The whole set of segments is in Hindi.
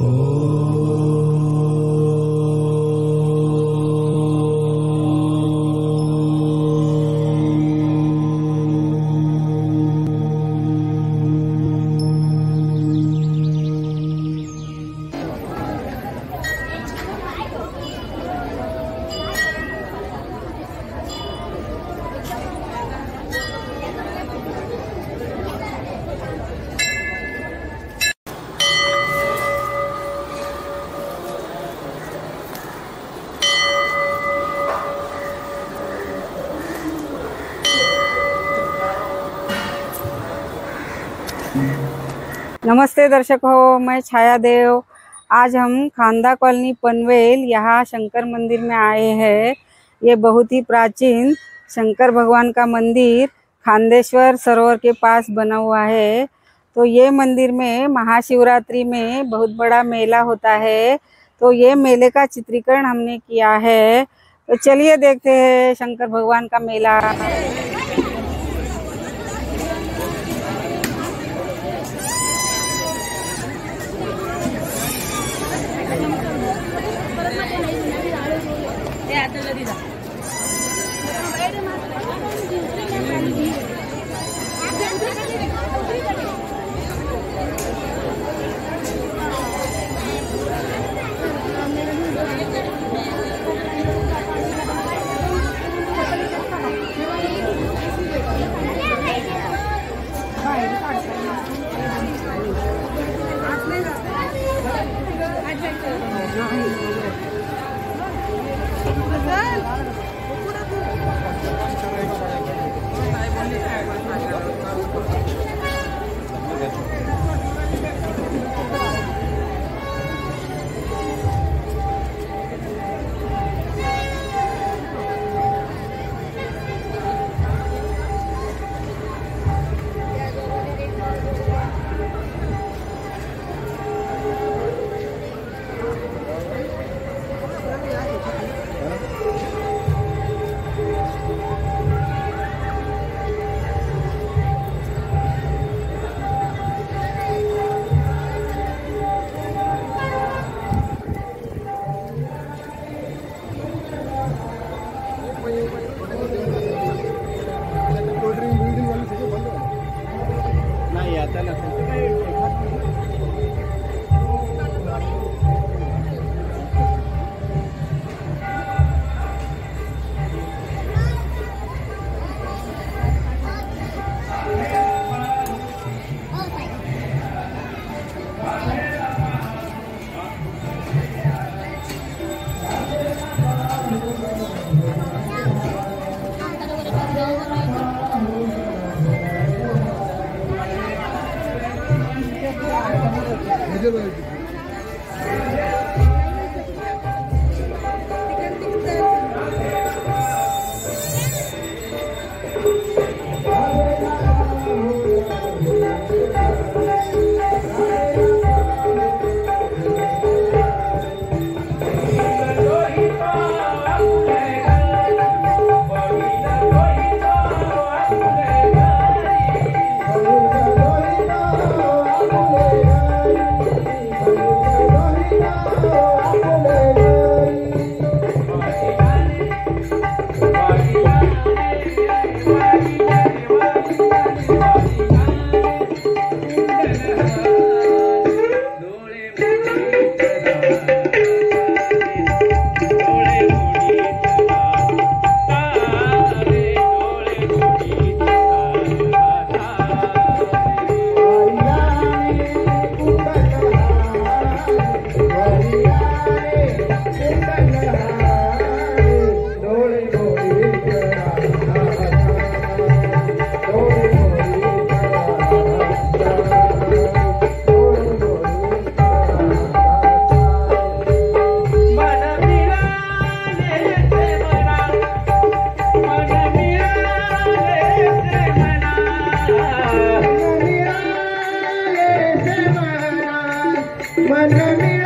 ओ नमस्ते दर्शकों मैं छाया देव आज हम खांदा कॉलोनी पनवेल, यहाँ शंकर मंदिर में आए हैं। ये बहुत ही प्राचीन शंकर भगवान का मंदिर खांदेश्वर सरोवर के पास बना हुआ है। तो ये मंदिर में महाशिवरात्रि में बहुत बड़ा मेला होता है। तो ये मेले का चित्रीकरण हमने किया है। तो चलिए देखते हैं शंकर भगवान का मेला। della tratar. मिळाले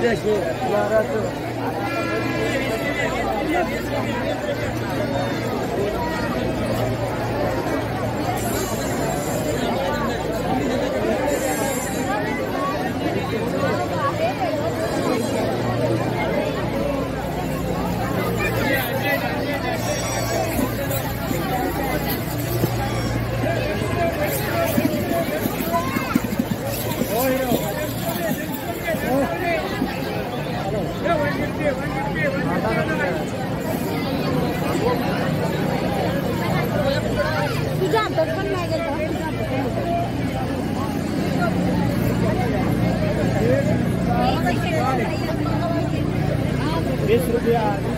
Deixa, barato. रुपया गेलं तुझ्या हातात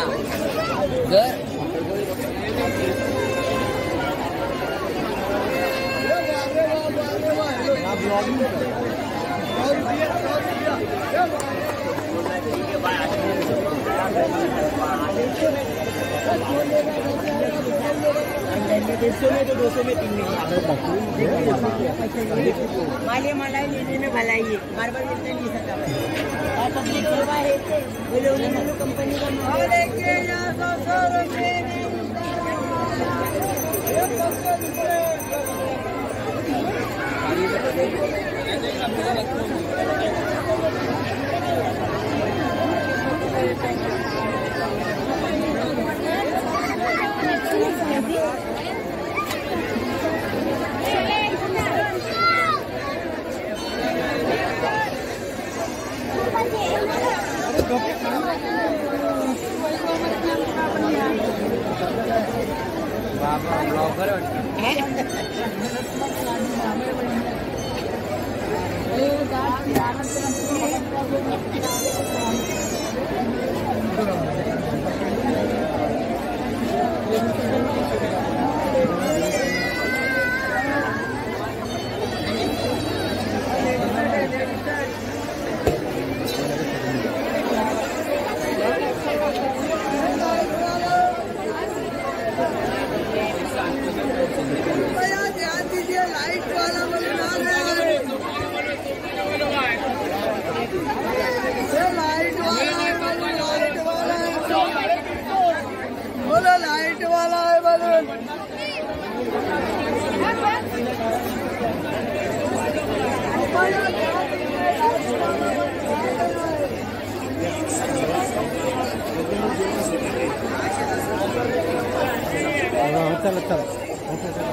Good. Good. ते सर्व माले मलाई लेने में भलाई है। बार बार मिलते नहीं सकता और पब्लिक सेवा है हम लोग कंपनी का चला चला।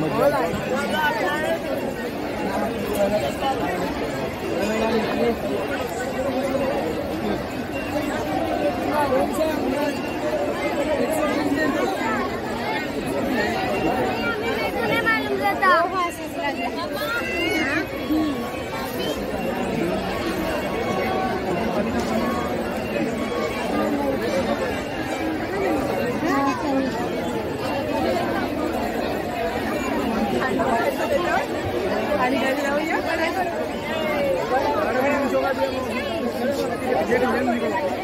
मालूम गेट में नहीं निकलो